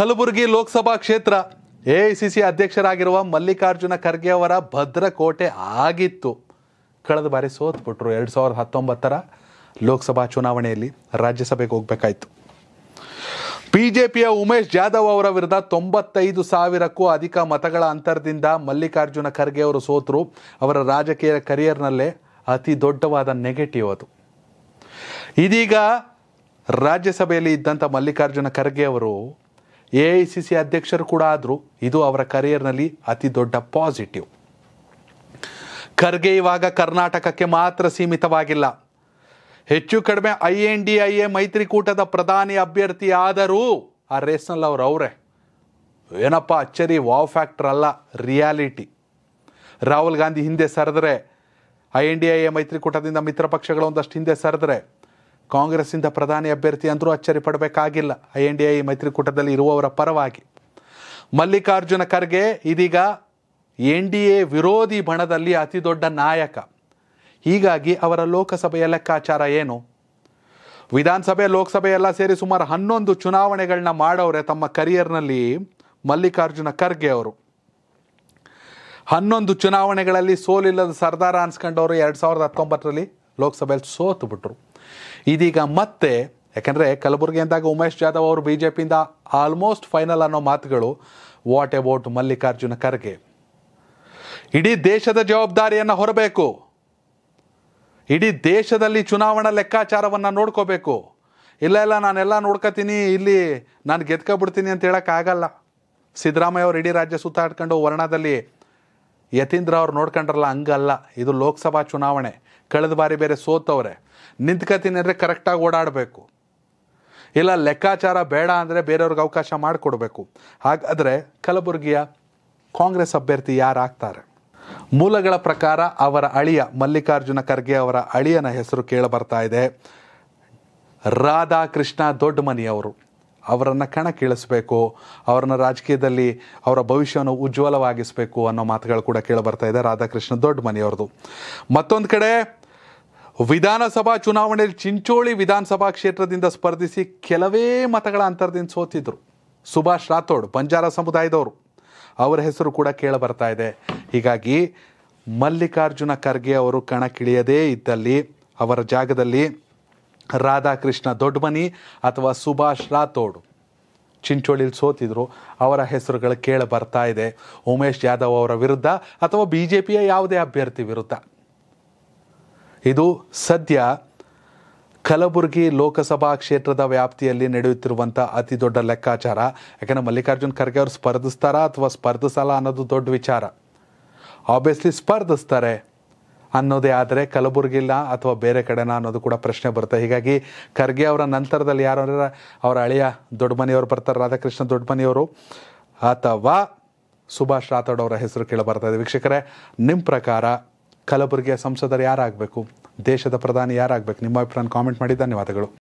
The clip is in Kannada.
ಕಲಬುರಗಿ ಲೋಕಸಭಾ ಕ್ಷೇತ್ರ. ಎಐಸಿಸಿ ಅಧ್ಯಕ್ಷರಾಗಿರುವ ಮಲ್ಲಿಕಾರ್ಜುನ ಖರ್ಗೆ ಅವರ ಭದ್ರಕೋಟೆ ಆಗಿತ್ತು. ಕಳೆದ ಬಾರಿ ಸೋತ್ಬಿಟ್ರು ಎರಡು ಸಾವಿರದ ಹತ್ತೊಂಬತ್ತರ ಲೋಕಸಭಾ ಚುನಾವಣೆಯಲ್ಲಿ ರಾಜ್ಯಸಭೆಗೆ ಹೋಗ್ಬೇಕಾಯ್ತು. ಬಿಜೆಪಿಯ ಉಮೇಶ್ ಜಾಧವ್ ಅವರ ವಿರುದ್ಧ ತೊಂಬತ್ತೈದು ಸಾವಿರಕ್ಕೂ ಅಧಿಕ ಮತಗಳ ಅಂತರದಿಂದ ಮಲ್ಲಿಕಾರ್ಜುನ ಖರ್ಗೆ ಅವರು ಸೋತರು. ಅವರ ರಾಜಕೀಯ ಕರಿಯರ್ನಲ್ಲೇ ಅತಿ ದೊಡ್ಡವಾದ ನೆಗೆಟಿವ್ ಅದು. ಇದೀಗ ರಾಜ್ಯಸಭೆಯಲ್ಲಿ ಇದ್ದಂಥ ಮಲ್ಲಿಕಾರ್ಜುನ ಖರ್ಗೆ ಅವರು ಎ ಐ ಸಿ ಸಿ ಅಧ್ಯಕ್ಷರು ಕೂಡ ಆದರೂ ಇದು ಅವರ ಕರಿಯರ್ನಲ್ಲಿ ಅತಿ ದೊಡ್ಡ ಪಾಸಿಟಿವ್ ಖರ್ಗೆ ಇವಾಗ ಕರ್ನಾಟಕಕ್ಕೆ ಮಾತ್ರ ಸೀಮಿತವಾಗಿಲ್ಲ. ಹೆಚ್ಚು ಕಡಿಮೆ I N D I A ಮೈತ್ರಿಕೂಟದ ಪ್ರಧಾನಿ ಅಭ್ಯರ್ಥಿ ಆದರೂ ಆ ರೇಸ್ನಲ್ಲಿ ಅವ್ರು ಅವರೇ. ಏನಪ್ಪ, ಅಚ್ಚರಿ ವಾವ್ ಫ್ಯಾಕ್ಟರ್ ಅಲ್ಲ ರಿಯಾಲಿಟಿ ರಾಹುಲ್ ಗಾಂಧಿ ಹಿಂದೆ ಸರಿದ್ರೆ, I N D I A ಮೈತ್ರಿಕೂಟದಿಂದ ಮಿತ್ರ ಪಕ್ಷಗಳು ಒಂದಷ್ಟು ಹಿಂದೆ ಸರಿದ್ರೆ ಕಾಂಗ್ರೆಸ್ಸಿಂದ ಪ್ರಧಾನಿ ಅಭ್ಯರ್ಥಿ ಅಂದರೂ ಅಚ್ಚರಿ ಪಡಬೇಕಾಗಿಲ್ಲ ಐ ಎನ್ ಡಿ ಐ ಮೈತ್ರಿಕೂಟದಲ್ಲಿ ಇರುವವರ ಪರವಾಗಿ. ಮಲ್ಲಿಕಾರ್ಜುನ ಖರ್ಗೆ ಇದೀಗ ಎನ್ ಡಿ ಎ ವಿರೋಧಿ ಬಣದಲ್ಲಿ ಅತಿ ದೊಡ್ಡ ನಾಯಕ. ಹೀಗಾಗಿ ಅವರ ಲೋಕಸಭೆಯ ಲೆಕ್ಕಾಚಾರ ಏನು? ವಿಧಾನಸಭೆ, ಲೋಕಸಭೆ ಎಲ್ಲ ಸೇರಿ ಸುಮಾರು ಹನ್ನೊಂದು ಚುನಾವಣೆಗಳನ್ನ ಮಾಡೋರೆ ತಮ್ಮ ಕರಿಯರ್ನಲ್ಲಿ ಮಲ್ಲಿಕಾರ್ಜುನ ಖರ್ಗೆ ಅವರು. ಹನ್ನೊಂದು ಚುನಾವಣೆಗಳಲ್ಲಿ ಸೋಲಿಲ್ಲದ ಸರ್ದಾರ ಅನ್ಸ್ಕೊಂಡವರು ಎರಡು ಸಾವಿರದ ಹತ್ತೊಂಬತ್ತರಲ್ಲಿ ಲೋಕಸಭೆಯಲ್ಲಿ ಸೋತು ಬಿಟ್ರು ಇದೀಗ ಮತ್ತೆ, ಯಾಕಂದರೆ ಕಲಬುರಗಿ ಅಂದಾಗ ಉಮೇಶ್ ಜಾಧವ್ ಅವರು ಬಿ ಜೆ ಪಿಯಿಂದ ಆಲ್ಮೋಸ್ಟ್ ಫೈನಲ್ ಅನ್ನೋ ಮಾತುಗಳು ವಾಟ್ ಅಬೌಟ್ ಮಲ್ಲಿಕಾರ್ಜುನ ಖರ್ಗೆ? ಇಡೀ ದೇಶದ ಜವಾಬ್ದಾರಿಯನ್ನು ಹೊರಬೇಕು. ಇಡೀ ದೇಶದಲ್ಲಿ ಚುನಾವಣಾ ಲೆಕ್ಕಾಚಾರವನ್ನು ನೋಡ್ಕೋಬೇಕು. ಇಲ್ಲ ಇಲ್ಲ, ನಾನೆಲ್ಲ ನೋಡ್ಕೋತೀನಿ, ಇಲ್ಲಿ ನಾನು ಗೆದ್ಕೊಬಿಡ್ತೀನಿ ಅಂತ ಹೇಳೋಕ್ಕಾಗಲ್ಲ. ಸಿದ್ದರಾಮಯ್ಯ ಅವರು ಇಡೀ ರಾಜ್ಯ ಸುತ್ತಾಡ್ಕೊಂಡು ವರ್ಣದಲ್ಲಿ ಯತೀಂದ್ರ ಅವ್ರು ನೋಡ್ಕೊಂಡ್ರಲ್ಲ, ಹಂಗಲ್ಲ. ಇದು ಲೋಕಸಭಾ ಚುನಾವಣೆ. ಕಳೆದ ಬಾರಿ ಬೇರೆ ಸೋತವ್ರೆ. ನಿಂತ್ಕತೀನಿ ಅಂದರೆ ಕರೆಕ್ಟಾಗಿ ಓಡಾಡಬೇಕು. ಇಲ್ಲ, ಲೆಕ್ಕಾಚಾರ ಬೇಡ ಅಂದರೆ ಬೇರೆಯವ್ರಿಗೆ ಅವಕಾಶ ಮಾಡಿಕೊಡ್ಬೇಕು. ಹಾಗಾದರೆ ಕಲಬುರಗಿಯ ಕಾಂಗ್ರೆಸ್ ಅಭ್ಯರ್ಥಿ ಯಾರಾಗ್ತಾರೆ? ಮೂಲಗಳ ಪ್ರಕಾರ ಅವರ ಅಳಿಯ ಮಲ್ಲಿಕಾರ್ಜುನ ಖರ್ಗೆ ಅವರ ಅಳಿಯನ ಹೆಸರು ಕೇಳಬರ್ತಾ ಇದೆ. ರಾಧಾಕೃಷ್ಣ ದೊಡ್ಡಮನಿಯವರು. ಅವರನ್ನು ಕಣಕ್ಕಿಳಿಸ್ಬೇಕು ಅವ್ರನ್ನ ರಾಜಕೀಯದಲ್ಲಿ ಅವರ ಭವಿಷ್ಯವನ್ನು ಉಜ್ವಲವಾಗಿಸಬೇಕು ಅನ್ನೋ ಮಾತುಗಳು ಕೂಡ ಕೇಳಬರ್ತಾ ಇದೆ. ರಾಧಾಕೃಷ್ಣ ದೊಡ್ಡ ಮನೆಯವ್ರದ್ದು ಮತ್ತೊಂದು ಕಡೆ, ವಿಧಾನಸಭಾ ಚುನಾವಣೆಯಲ್ಲಿ ಚಿಂಚೋಳಿ ವಿಧಾನಸಭಾ ಕ್ಷೇತ್ರದಿಂದ ಸ್ಪರ್ಧಿಸಿ ಕೆಲವೇ ಮತಗಳ ಅಂತರದಿಂದ ಸೋತಿದ್ರು. ಸುಭಾಷ್ ರಾಥೋಡ್, ಬಂಜಾರ ಸಮುದಾಯದವರು. ಅವರ ಹೆಸರು ಕೂಡ ಕೇಳಬರ್ತಾ ಇದೆ. ಹೀಗಾಗಿ ಮಲ್ಲಿಕಾರ್ಜುನ ಖರ್ಗೆ ಅವರು ಕಣಕ್ಕಿಳಿಯದೇ ಇದ್ದಲ್ಲಿ, ಅವರ ಜಾಗದಲ್ಲಿ ರಾಧಾಕೃಷ್ಣ ದೊಡ್ಡಮನಿ ಅಥವಾ ಸುಭಾಷ್ ರಾಥೋಡ್. ಚಿಂಚೋಳಿಲಿ ಸೋತಿದ್ರು, ಅವರ ಹೆಸರುಗಳು ಕೇಳ ಬರ್ತಾ ಇದೆ. ಉಮೇಶ್ ಜಾಧವ್ ಅವರ ವಿರುದ್ಧ ಅಥವಾ ಬಿ ಜೆ ಪಿಯ ಯಾವುದೇ ಅಭ್ಯರ್ಥಿ ವಿರುದ್ಧ? ಇದು ಸದ್ಯ ಕಲಬುರಗಿ ಲೋಕಸಭಾ ಕ್ಷೇತ್ರದ ವ್ಯಾಪ್ತಿಯಲ್ಲಿ ನಡೆಯುತ್ತಿರುವಂಥ ಅತಿ ದೊಡ್ಡ ಲೆಕ್ಕಾಚಾರ. ಯಾಕಂದರೆ ಮಲ್ಲಿಕಾರ್ಜುನ್ ಖರ್ಗೆ ಅವರು ಸ್ಪರ್ಧಿಸ್ತಾರಾ ಅಥವಾ ಸ್ಪರ್ಧಿಸಲ್ಲ ಅನ್ನೋದು ದೊಡ್ಡ ವಿಚಾರ. ಆಬ್ವಿಯಸ್ಲಿ ಸ್ಪರ್ಧಿಸ್ತಾರೆ. ಅನ್ನೋದೇ ಆದರೆ ಕಲಬುರಗಿಲ್ಲ ಅಥವಾ ಬೇರೆ ಕಡೆನಾ ಅನ್ನೋದು ಕೂಡ ಪ್ರಶ್ನೆ ಬರುತ್ತೆ. ಹೀಗಾಗಿ ಖರ್ಗೆ ಅವರ ನಂತರದಲ್ಲಿ ಯಾರು ಅಂದರೆ ಅವರ ದೊಡ್ಡ ದೊಡ್ಡಮನಿಯವರು ಬರ್ತಾರೆ, ರಾಧಾಕೃಷ್ಣ ದೊಡ್ಡಮನಿಯವರು ಅಥವಾ ಸುಭಾಷ್ ರಾಥೋಡ್ ಅವರ ಹೆಸರು ಕೇಳಿ ಬರ್ತಾ ಇದೆ. ವೀಕ್ಷಕರೇ ನಿಮ್ಮ ಪ್ರಕಾರ ಕಲಬುರಗಿಯ ಸಂಸದರು ಯಾರಾಗಬೇಕು? ದೇಶದ ಪ್ರಧಾನಿ ಯಾರಾಗಬೇಕು? ನಿಮ್ಮ ಅಭಿಪ್ರಾಯ ಕಾಮೆಂಟ್ ಮಾಡಿ. ಧನ್ಯವಾದಗಳು.